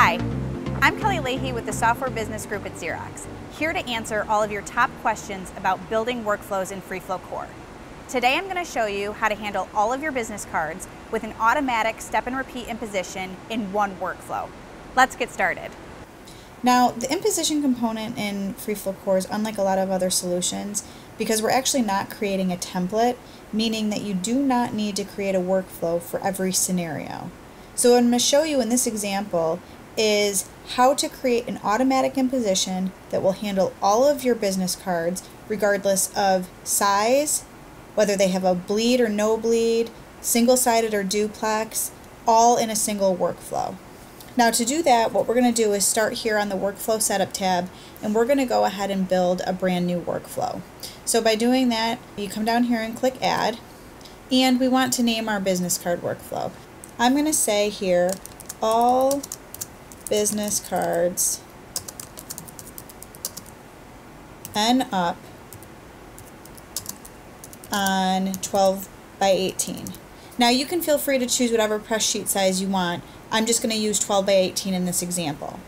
Hi, I'm Kelly Leahy with the Software Business Group at Xerox, here to answer all of your top questions about building workflows in FreeFlow Core. Today I'm going to show you how to handle all of your business cards with an automatic step and repeat imposition in one workflow. Let's get started. Now, the imposition component in FreeFlow Core is unlike a lot of other solutions because we're actually not creating a template, meaning that you do not need to create a workflow for every scenario. So I'm going to show you in this example is how to create an automatic imposition that will handle all of your business cards regardless of size, whether they have a bleed or no bleed, single-sided or duplex, all in a single workflow. Now to do that, what we're going to do is start here on the Workflow Setup tab, and we're going to go ahead and build a brand new workflow. So by doing that, you come down here and click Add, and we want to name our business card workflow. I'm going to say here, all business cards N up on 12 by 18. Now you can feel free to choose whatever press sheet size you want. I'm just going to use 12 by 18 in this example.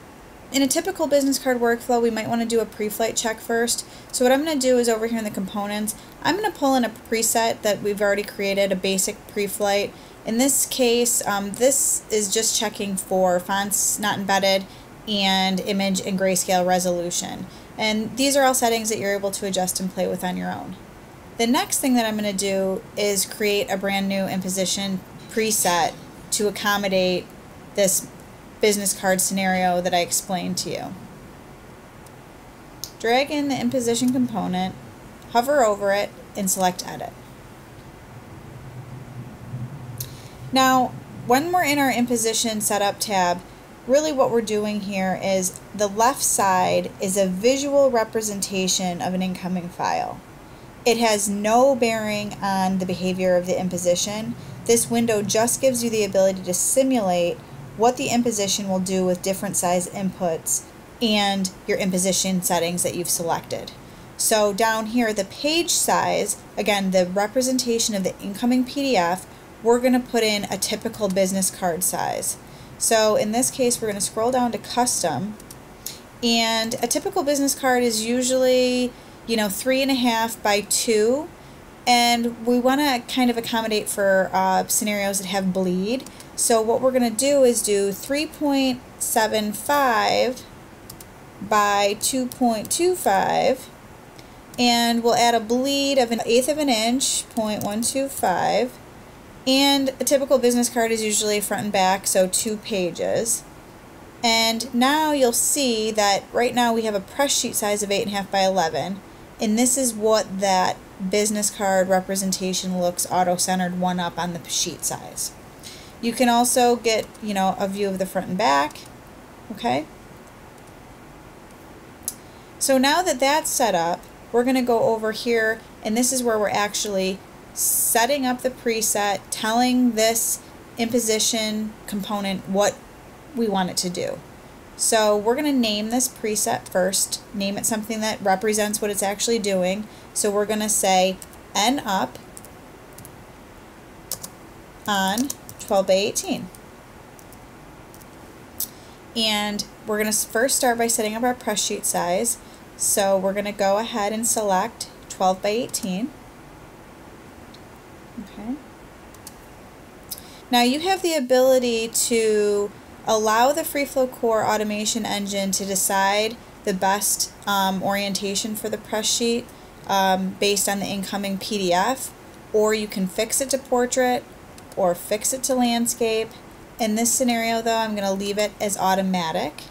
In a typical business card workflow, we might want to do a pre-flight check first. So what I'm going to do is over here in the components, I'm going to pull in a preset that we've already created, a basic pre-flight. In this case, um, this is just checking for fonts not embedded and image and grayscale resolution. And these are all settings that you're able to adjust and play with on your own. The next thing that I'm going to do is create a brand new imposition preset to accommodate this business card scenario that I explained to you. Drag in the imposition component, hover over it, and select Edit. Now, when we're in our imposition setup tab, really what we're doing here is the left side is a visual representation of an incoming file. It has no bearing on the behavior of the imposition. This window just gives you the ability to simulate what the imposition will do with different size inputs and your imposition settings that you've selected. So down here, the page size, again, the representation of the incoming PDF, we're going to put in a typical business card size. So in this case, we're going to scroll down to custom. And a typical business card is usually, you know, three and a half by two. And we want to kind of accommodate for uh, scenarios that have bleed. So what we're going to do is do 3.75 by 2.25 and we'll add a bleed of an eighth of an inch, 0.125 and a typical business card is usually front and back, so two pages. And now you'll see that right now we have a press sheet size of 8.5 by 11 and this is what that business card representation looks auto-centered one up on the sheet size. You can also get, you know, a view of the front and back, okay? So now that that's set up, we're going to go over here, and this is where we're actually setting up the preset, telling this imposition component what we want it to do. So we're going to name this preset first, name it something that represents what it's actually doing. So we're going to say N up on 12 by 18. And we're going to first start by setting up our press sheet size. So we're going to go ahead and select 12 by 18. Okay. Now you have the ability to allow the FreeFlow Core automation engine to decide the best um, orientation for the press sheet um, based on the incoming PDF, or you can fix it to portrait or fix it to landscape. In this scenario though, I'm going to leave it as automatic.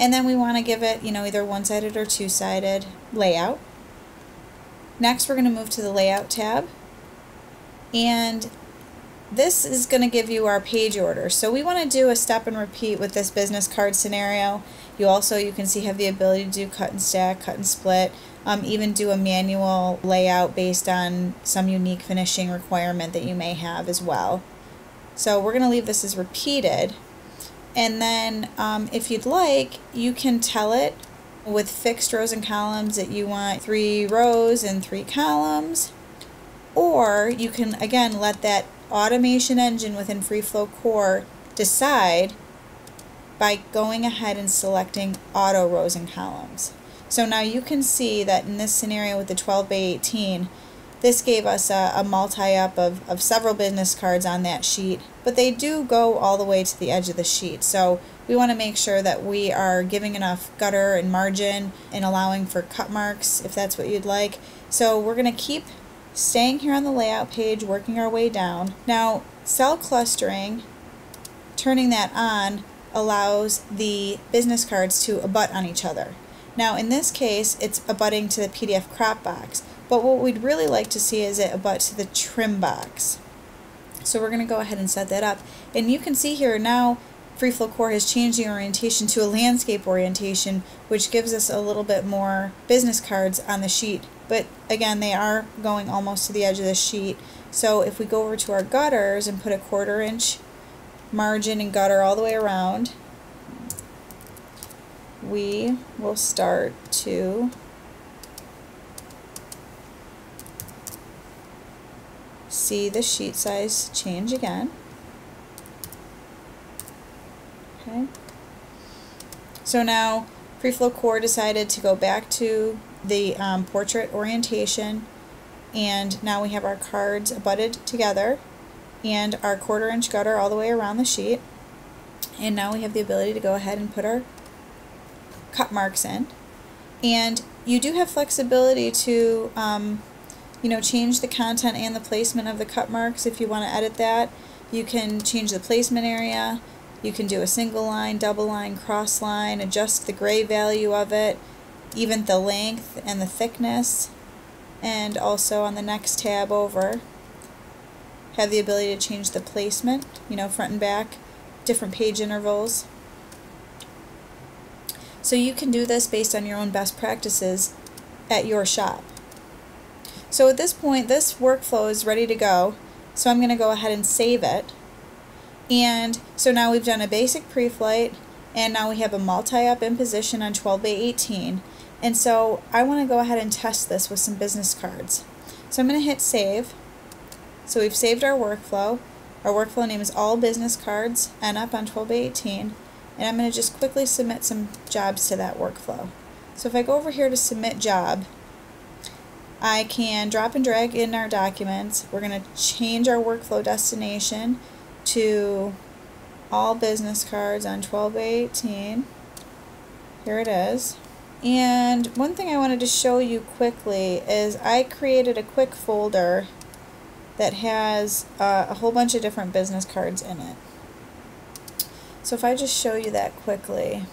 And then we want to give it, you know, either one-sided or two-sided layout. Next, we're going to move to the Layout tab. And this is going to give you our page order. So we want to do a step and repeat with this business card scenario. You also, you can see, have the ability to do cut and stack, cut and split, um, even do a manual layout based on some unique finishing requirement that you may have as well. So we're going to leave this as repeated. And then um, if you'd like, you can tell it with fixed rows and columns that you want three rows and three columns. Or you can, again, let that automation engine within FreeFlow Core decide by going ahead and selecting auto rows and columns. So now you can see that in this scenario with the 12 by 18, this gave us a, a multi-up of, of several business cards on that sheet, but they do go all the way to the edge of the sheet. So we want to make sure that we are giving enough gutter and margin and allowing for cut marks if that's what you'd like. So we're going to keep staying here on the layout page, working our way down. Now, cell clustering, turning that on allows the business cards to abut on each other. Now, in this case, it's abutting to the PDF crop box. But what we'd really like to see is it abut to the trim box. So we're going to go ahead and set that up. And you can see here now FreeFlow Core has changed the orientation to a landscape orientation, which gives us a little bit more business cards on the sheet. But again, they are going almost to the edge of the sheet. So if we go over to our gutters and put a quarter inch margin and gutter all the way around, we will start to see the sheet size change again. Okay. So now FreeFlow Core decided to go back to the um, portrait orientation and now we have our cards abutted together and our quarter inch gutter all the way around the sheet and now we have the ability to go ahead and put our cut marks in and you do have flexibility to um, you know, change the content and the placement of the cut marks if you want to edit that. You can change the placement area. You can do a single line, double line, cross line, adjust the gray value of it, even the length and the thickness. And also on the next tab over, have the ability to change the placement, you know, front and back, different page intervals. So you can do this based on your own best practices at your shop. So at this point, this workflow is ready to go. So I'm going to go ahead and save it. And so now we've done a basic pre-flight, and now we have a multi-up imposition on 12 by 18. And so I want to go ahead and test this with some business cards. So I'm going to hit save. So we've saved our workflow. Our workflow name is all business cards N up on 12 by 18. And I'm going to just quickly submit some jobs to that workflow. So if I go over here to submit job, I can drop and drag in our documents. We're going to change our workflow destination to all business cards on 12 by 18. Here it is. And one thing I wanted to show you quickly is I created a quick folder that has uh, a whole bunch of different business cards in it. So if I just show you that quickly.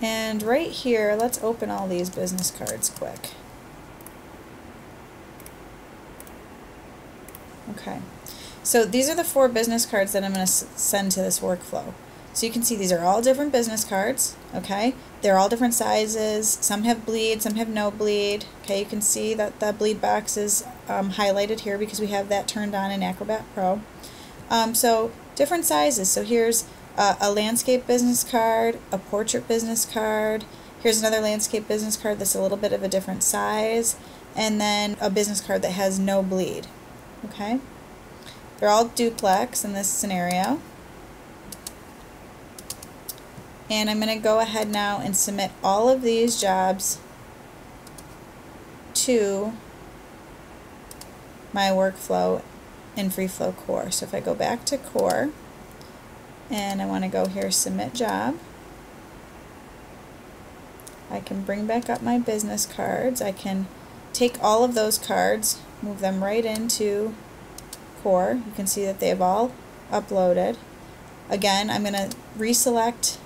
And right here, let's open all these business cards quick. Okay. So these are the four business cards that I'm going to send to this workflow. So you can see these are all different business cards, okay? They're all different sizes. Some have bleed, some have no bleed. Okay, you can see that the bleed box is um, highlighted here because we have that turned on in Acrobat Pro. Um, so different sizes. So here's uh, a landscape business card, a portrait business card. Here's another landscape business card that's a little bit of a different size. And then a business card that has no bleed okay? They're all duplex in this scenario. And I'm going to go ahead now and submit all of these jobs to my workflow in FreeFlow Core. So if I go back to Core and I want to go here submit job, I can bring back up my business cards. I can take all of those cards move them right into core. You can see that they've all uploaded. Again, I'm going to reselect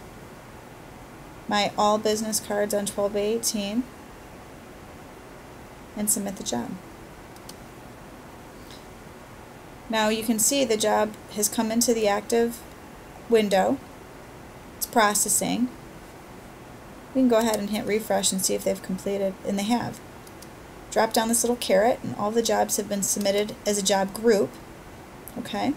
my all business cards on 12 by 18 and submit the job. Now you can see the job has come into the active window. It's processing. We can go ahead and hit refresh and see if they've completed, and they have drop down this little caret and all the jobs have been submitted as a job group. Okay.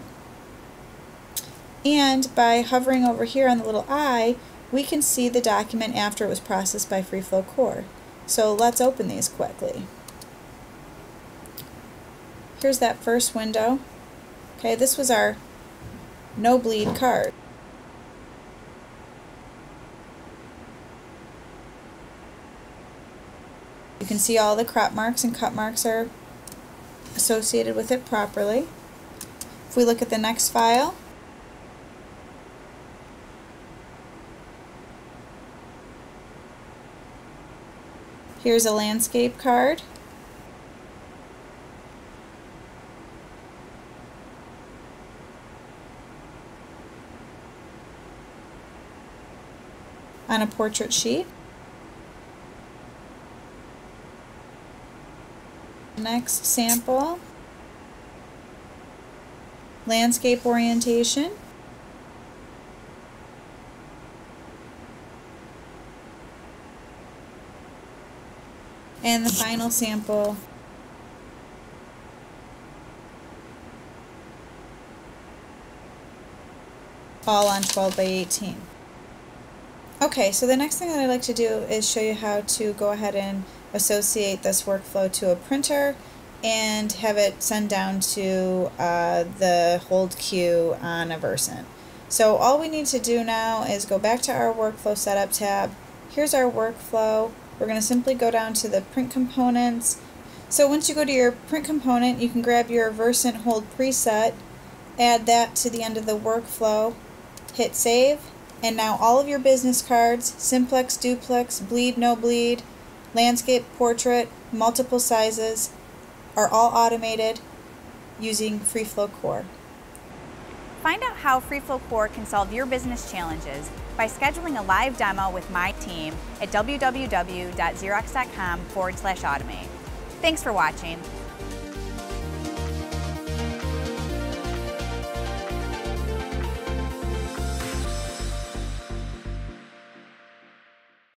And by hovering over here on the little I, we can see the document after it was processed by FreeFlow Core. So let's open these quickly. Here's that first window. Okay, this was our no bleed card. You can see all the crop marks and cut marks are associated with it properly. If we look at the next file, here's a landscape card. on a portrait sheet. Next sample, landscape orientation. And the final sample all on 12 by 18. Okay, so the next thing that I'd like to do is show you how to go ahead and associate this workflow to a printer and have it send down to uh, the hold queue on a Versant. So all we need to do now is go back to our workflow setup tab. Here's our workflow. We're going to simply go down to the print components. So once you go to your print component, you can grab your Versant hold preset, add that to the end of the workflow, hit save, and now all of your business cards, simplex, duplex, bleed, no bleed, landscape, portrait, multiple sizes, are all automated using FreeFlow Core. Find out how FreeFlow Core can solve your business challenges by scheduling a live demo with my team at www.xerox.com forward slash automate. Thanks for watching.